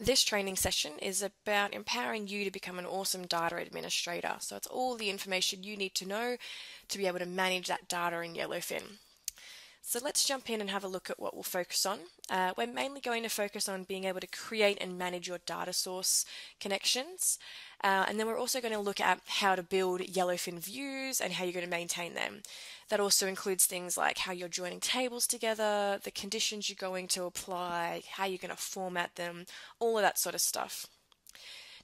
This training session is about empowering you to become an awesome data administrator. So it's all the information you need to know to be able to manage that data in Yellowfin. So let's jump in and have a look at what we'll focus on. Uh, we're mainly going to focus on being able to create and manage your data source connections. Uh, and then we're also going to look at how to build Yellowfin views and how you're going to maintain them. That also includes things like how you're joining tables together, the conditions you're going to apply, how you're going to format them, all of that sort of stuff.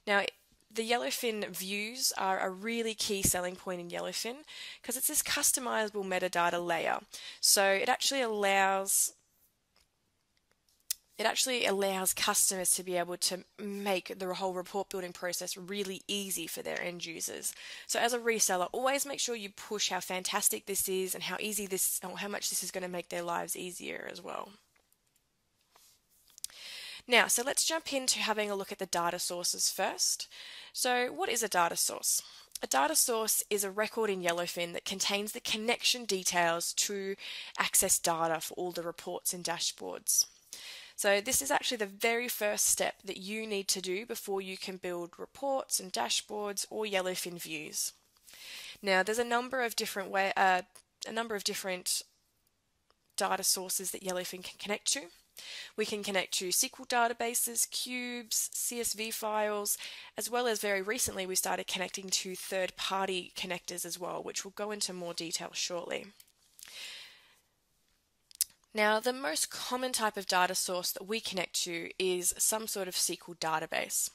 Now, the Yellowfin views are a really key selling point in Yellowfin because it's this customizable metadata layer. So it actually allows it actually allows customers to be able to make the whole report building process really easy for their end users. So as a reseller, always make sure you push how fantastic this is and how easy this or how much this is going to make their lives easier as well. Now, so let's jump into having a look at the data sources first. So what is a data source? A data source is a record in Yellowfin that contains the connection details to access data for all the reports and dashboards. So this is actually the very first step that you need to do before you can build reports and dashboards or Yellowfin views. Now there's a number of different way, uh, a number of different data sources that Yellowfin can connect to. We can connect to SQL databases, cubes, CSV files, as well as very recently we started connecting to third party connectors as well, which we'll go into more detail shortly. Now, the most common type of data source that we connect to is some sort of SQL database.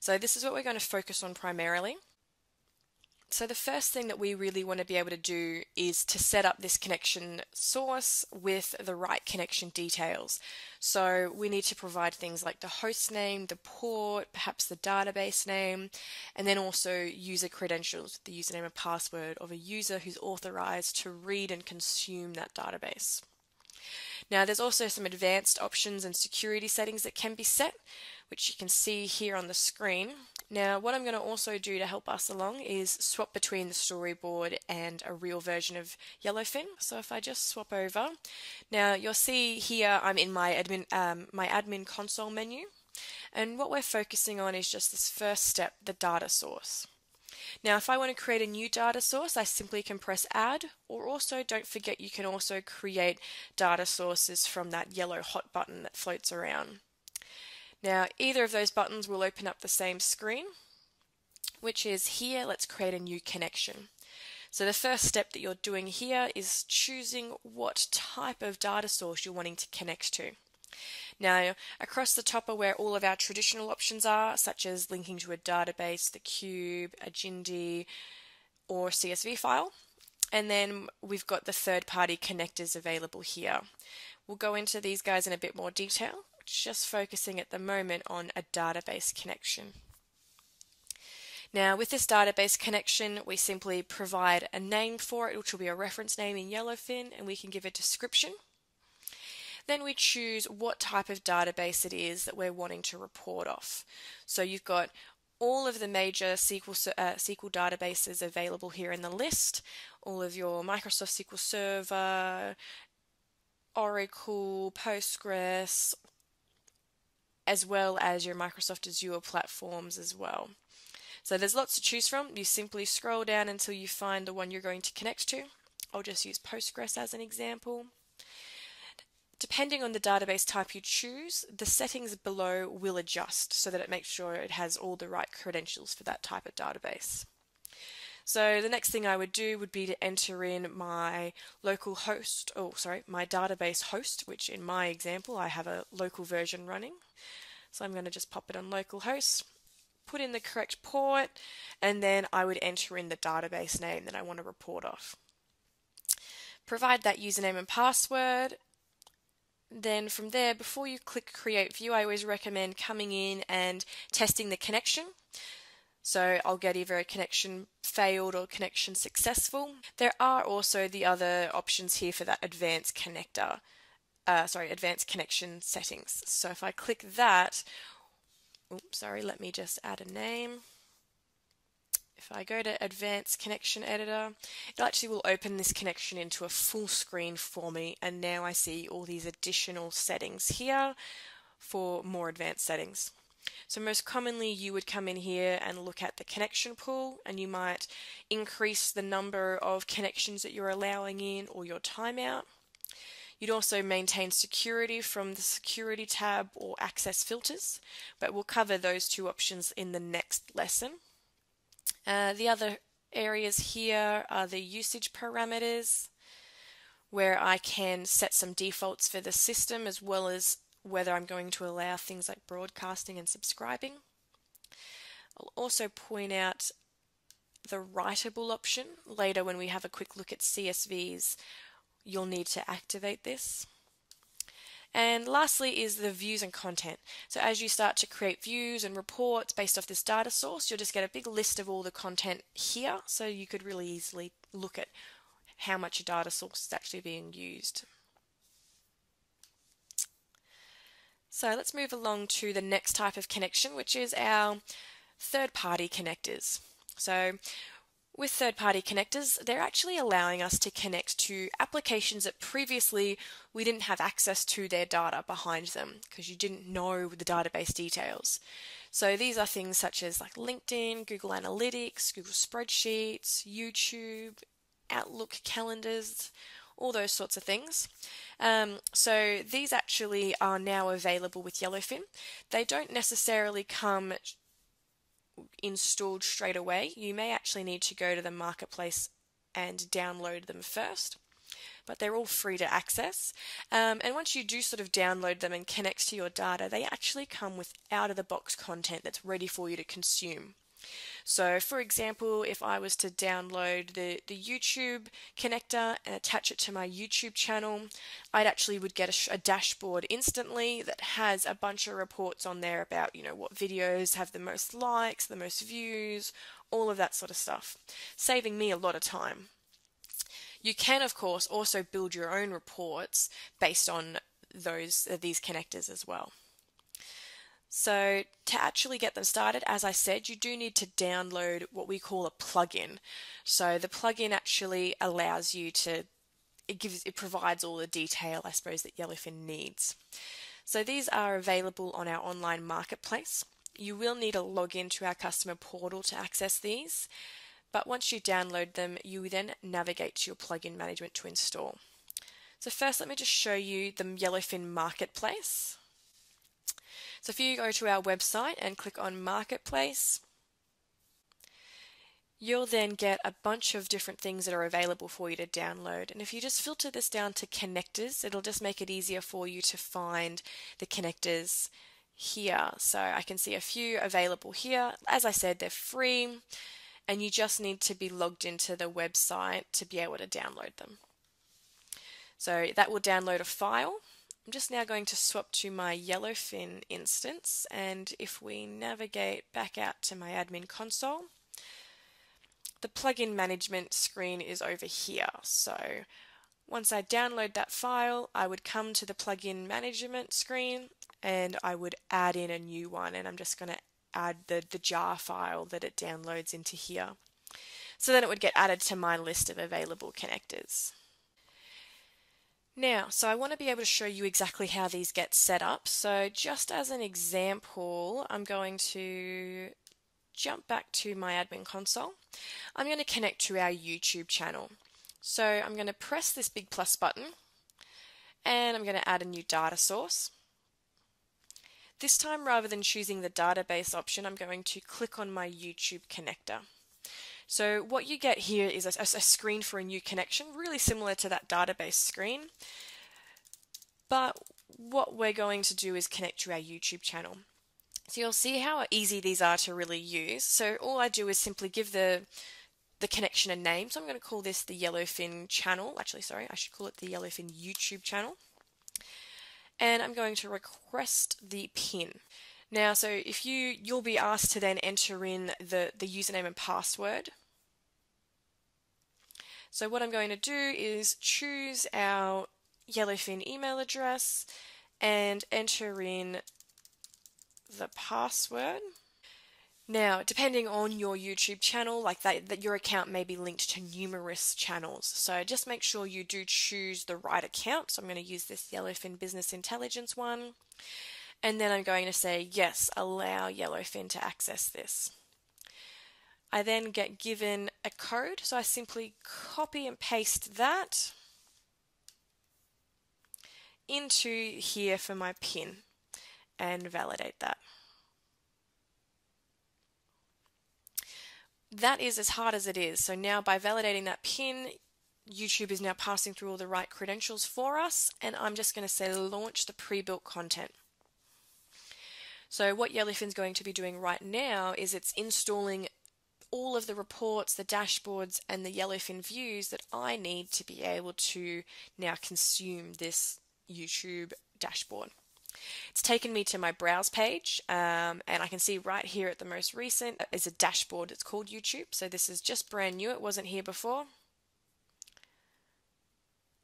So, this is what we're going to focus on primarily. So the first thing that we really want to be able to do is to set up this connection source with the right connection details. So we need to provide things like the host name, the port, perhaps the database name, and then also user credentials, the username and password of a user who's authorized to read and consume that database. Now there's also some advanced options and security settings that can be set, which you can see here on the screen. Now what I'm going to also do to help us along is swap between the storyboard and a real version of Yellowfin. So if I just swap over, now you'll see here I'm in my admin, um, my admin console menu and what we're focusing on is just this first step, the data source. Now if I want to create a new data source I simply can press add or also don't forget you can also create data sources from that yellow hot button that floats around. Now either of those buttons will open up the same screen, which is here, let's create a new connection. So the first step that you're doing here is choosing what type of data source you're wanting to connect to. Now, across the top are where all of our traditional options are, such as linking to a database, the cube, a JNDI, or CSV file. And then we've got the third party connectors available here. We'll go into these guys in a bit more detail, just focusing at the moment on a database connection. Now with this database connection we simply provide a name for it which will be a reference name in Yellowfin and we can give a description. Then we choose what type of database it is that we're wanting to report off. So you've got all of the major SQL, uh, SQL databases available here in the list, all of your Microsoft SQL Server, Oracle, Postgres, as well as your Microsoft Azure platforms as well. So there's lots to choose from. You simply scroll down until you find the one you're going to connect to. I'll just use Postgres as an example. Depending on the database type you choose, the settings below will adjust so that it makes sure it has all the right credentials for that type of database. So the next thing I would do would be to enter in my local host, oh sorry, my database host, which in my example I have a local version running. So I'm going to just pop it on localhost, put in the correct port, and then I would enter in the database name that I want to report off. Provide that username and password. Then from there, before you click create view, I always recommend coming in and testing the connection. So I'll get either a connection failed or connection successful. There are also the other options here for that advanced connector, uh, sorry, advanced connection settings. So if I click that, oops, sorry, let me just add a name. If I go to Advanced Connection Editor, it actually will open this connection into a full screen for me and now I see all these additional settings here for more advanced settings. So most commonly you would come in here and look at the connection pool and you might increase the number of connections that you're allowing in or your timeout. You'd also maintain security from the security tab or access filters, but we'll cover those two options in the next lesson. Uh, the other areas here are the usage parameters, where I can set some defaults for the system as well as whether I'm going to allow things like broadcasting and subscribing. I'll also point out the writable option. Later when we have a quick look at CSVs, you'll need to activate this. And lastly is the views and content. So as you start to create views and reports based off this data source, you'll just get a big list of all the content here. So you could really easily look at how much a data source is actually being used. So let's move along to the next type of connection, which is our third-party connectors. So with third-party connectors, they're actually allowing us to connect to applications that previously we didn't have access to their data behind them because you didn't know the database details. So these are things such as like LinkedIn, Google Analytics, Google Spreadsheets, YouTube, Outlook calendars, all those sorts of things. Um, so these actually are now available with Yellowfin. They don't necessarily come installed straight away. You may actually need to go to the marketplace and download them first. But they're all free to access. Um, and once you do sort of download them and connect to your data, they actually come with out of the box content that's ready for you to consume. So for example, if I was to download the, the YouTube connector and attach it to my YouTube channel, I'd actually would get a, a, dashboard instantly that has a bunch of reports on there about, you know, what videos have the most likes, the most views, all of that sort of stuff, saving me a lot of time. You can, of course, also build your own reports based on those these connectors as well. So to actually get them started, as I said, you do need to download what we call a plugin. So the plugin actually allows you to it gives it provides all the detail I suppose that Yellowfin needs. So these are available on our online marketplace. You will need a login to our customer portal to access these, but once you download them, you then navigate to your plugin management to install. So first let me just show you the Yellowfin marketplace. So if you go to our website and click on Marketplace, you'll then get a bunch of different things that are available for you to download. And if you just filter this down to connectors, it'll just make it easier for you to find the connectors here. So I can see a few available here. As I said, they're free and you just need to be logged into the website to be able to download them. So that will download a file I'm just now going to swap to my Yellowfin instance and if we navigate back out to my admin console, the plugin management screen is over here. So once I download that file, I would come to the plugin management screen and I would add in a new one and I'm just going to add the, the jar file that it downloads into here. So then it would get added to my list of available connectors. Now, so I want to be able to show you exactly how these get set up. So just as an example, I'm going to jump back to my admin console. I'm going to connect to our YouTube channel. So I'm going to press this big plus button and I'm going to add a new data source. This time rather than choosing the database option, I'm going to click on my YouTube connector. So what you get here is a, a, screen for a new connection, really similar to that database screen. But what we're going to do is connect to our YouTube channel. So you'll see how easy these are to really use. So all I do is simply give the the connection a name. So I'm going to call this the Yellowfin channel. Actually, sorry, I should call it the Yellowfin YouTube channel. And I'm going to request the pin. Now, so if you, you'll be asked to then enter in the, the username and password. So what I'm going to do is choose our Yellowfin email address and enter in the password. Now, depending on your YouTube channel, like that, that your account may be linked to numerous channels. So just make sure you do choose the right account. So I'm going to use this Yellowfin Business Intelligence one. And then I'm going to say yes, allow Yellowfin to access this. I then get given a code, so I simply copy and paste that into here for my pin and validate that. That is as hard as it is. So now by validating that pin, YouTube is now passing through all the right credentials for us, and I'm just going to say launch the pre-built content. So what Yellowfin's going to be doing right now is it's installing all of the reports, the dashboards, and the Yellowfin views that I need to be able to now consume this YouTube dashboard. It's taken me to my browse page, um, and I can see right here at the most recent is a dashboard. It's called YouTube, so this is just brand new. It wasn't here before.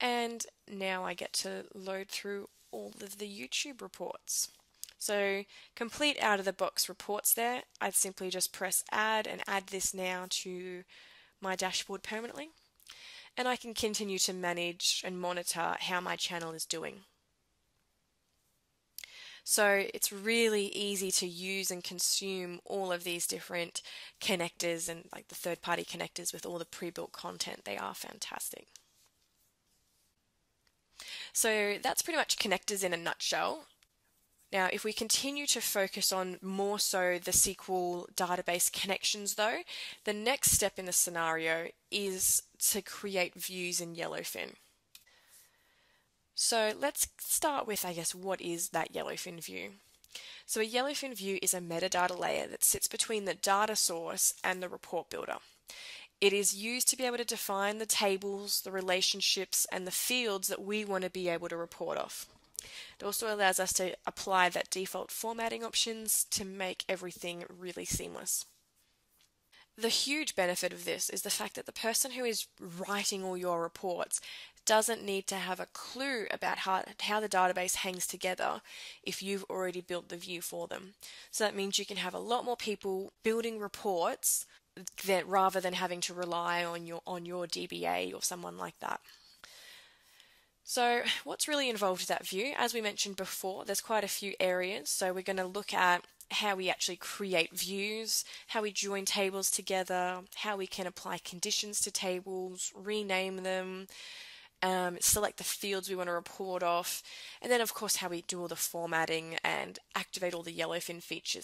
And now I get to load through all of the YouTube reports. So complete out of the box reports there. I'd simply just press add and add this now to my dashboard permanently. And I can continue to manage and monitor how my channel is doing. So it's really easy to use and consume all of these different connectors and like the third party connectors with all the pre-built content. They are fantastic. So that's pretty much connectors in a nutshell. Now, if we continue to focus on more so the SQL database connections though, the next step in the scenario is to create views in Yellowfin. So let's start with, I guess, what is that Yellowfin view? So a Yellowfin view is a metadata layer that sits between the data source and the report builder. It is used to be able to define the tables, the relationships, and the fields that we want to be able to report off. It also allows us to apply that default formatting options to make everything really seamless. The huge benefit of this is the fact that the person who is writing all your reports doesn't need to have a clue about how, how the database hangs together if you've already built the view for them. So that means you can have a lot more people building reports that rather than having to rely on your on your DBA or someone like that. So, what's really involved with that view? As we mentioned before, there's quite a few areas. So, we're going to look at how we actually create views, how we join tables together, how we can apply conditions to tables, rename them, um, select the fields we want to report off, and then, of course, how we do all the formatting and activate all the Yellowfin features.